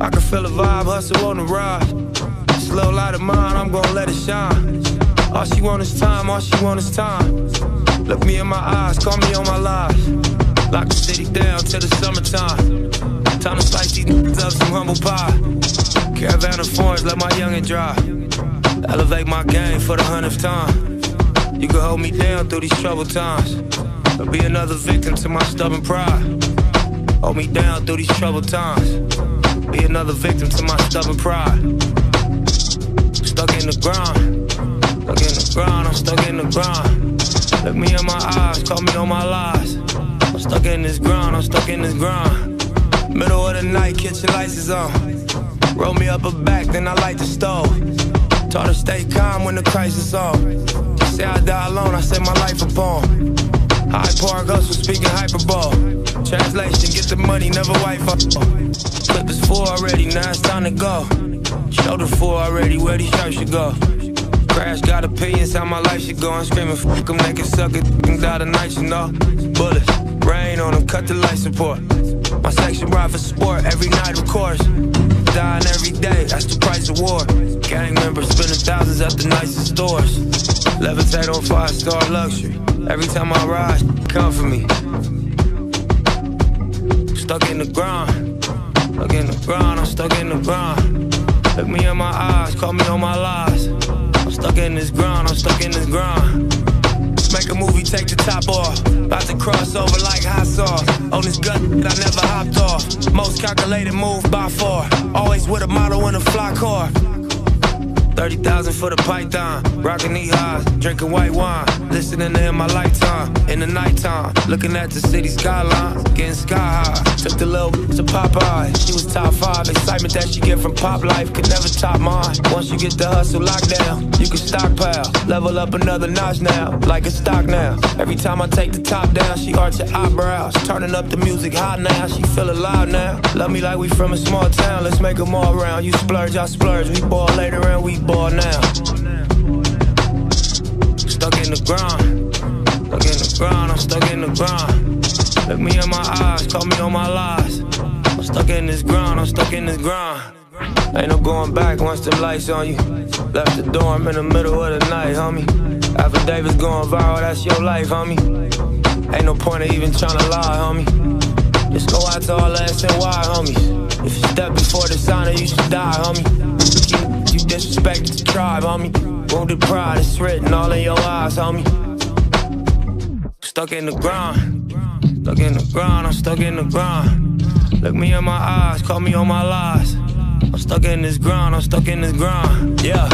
I can feel the vibe, hustle on the ride. Slow light of mine, I'm gonna let it shine. All she want is time, all she want is time. Look me in my eyes, call me on my lies. Lock the city down till the summertime. Time to slice these up some humble pie. Caravan of foreigns, let my youngin' drive. Elevate my game for the hundredth time. You can hold me down through these troubled times. Or be another victim to my stubborn pride. Hold me down through these troubled times. Be another victim to my stubborn pride. Stuck in the grind. Stuck in the grind, I'm stuck in the grind. Look me in my eyes, call me on my lies. I'm stuck in this grind, I'm stuck in this grind. Middle of the night, kitchen lights is on. Roll me up a back, then I light the stove. Taught her stay calm when the crisis on. Say I die alone, I set my life upon. Hyde Park hustle, speaking hyperbole. Translation, get the money, never wife up. Clip is full already, now it's time to go. Shoulder full already, where these shirts should go. Crash got opinions, how my life should go. I'm screaming, fuck them, make it suck it, and die tonight, you know. Bullets, rain on them, cut the light support. My section ride for sport, every night of course. Dying every day, that's the price of war. Gang members spending thousands at the nicest stores. Levitate on five star luxury. Every time I ride, come for me. Stuck in the grind. Stuck in the grind, I'm stuck in the grind. Look me in my eyes, call me on my lies. I'm stuck in this grind, I'm stuck in this grind. Make a movie, take the top off. About to cross over like hot sauce. On this gun that I never hopped off. Most calculated move by far. Always with a model in a fly car. 30,000 for the python. Rockin' knee highs, drinking white wine. Listening to him my lifetime. In the nighttime, looking at the city skyline. Getting sky high. Took the little to Popeye. She was top five. Excitement that she get from pop life could never top mine. Once you get the hustle locked down, you can stockpile. Level up another notch now, like a stock now. Every time I take the top down, she arch her eyebrows. Turning up the music hot now, she feel alive now. Love me like we from a small town, let's make them all round. You splurge, I splurge. We ball later and we ball now. Stuck in the ground. Stuck in the ground, I'm stuck in the ground. Look me in my eyes, call me on my lies. I'm stuck in this grind, I'm stuck in this grind. Ain't no going back once the lights on you. Left the dorm in the middle of the night, homie. After Davis going viral, that's your life, homie. Ain't no point of even trying to lie, homie. Just go out to all the SNY, homies. If you step before the sign, you should die, homie. Disrespect the tribe, homie. Wounded pride, it's written all in your eyes, homie. Stuck in the grind. Stuck in the grind, I'm stuck in the grind. Look me in my eyes, call me on my lies. I'm stuck in this grind, I'm stuck in this grind. Yeah.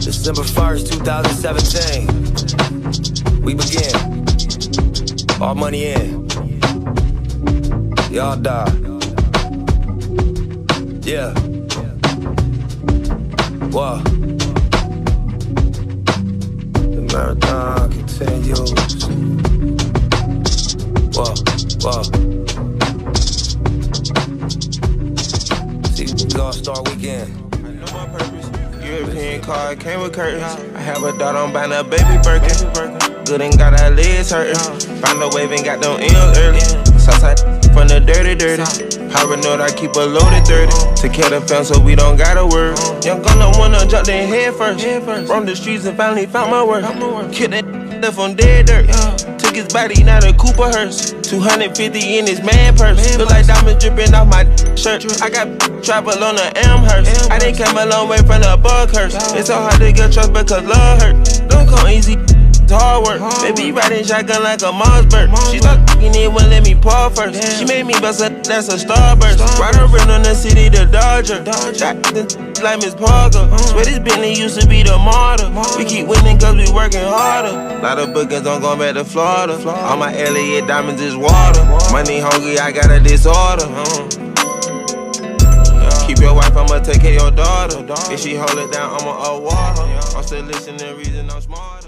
December 1st, 2017. We begin. All money in. Y'all die. Yeah. Whoa. The marathon continues. Whoa, whoa. See, All Star Weekend. I know my purpose. European car came with curtains. I have a daughter, I'm buying a baby Birkin. Good and got our legs hurting. Found a wave and got them M's early. Southside from the dirty, dirty. Note, I keep a loaded 30. To kill the fence so we don't gotta worry. Young gonna wanna jump in head first. From the streets and finally found my work. Killed that left on dead dirt. Took his body, not a Cooper hearse. 250 in his man purse. Look like diamonds dripping off my shirt. I got travel on the Amherst. I didn't come a long way from the Buckhurst. It's so hard to get trust because love hurt. Don't come easy. It's hard work. Baby riding shotgun like a Mossberg. She start fucking it, wouldn't let me paw first. She made me bust a that's a starburst. Ride around on the city, the Dodger. Shot like Miss Parker. Swear this Bentley used to be the martyr. We keep winning cause we working harder. Lot of bookings on going back to Florida. All my Elliott diamonds is water. Money hungry, I got a disorder. Keep your wife, I'ma take care of your daughter. If she hold it down, I'ma award her. I'm still listening, reason I'm smart.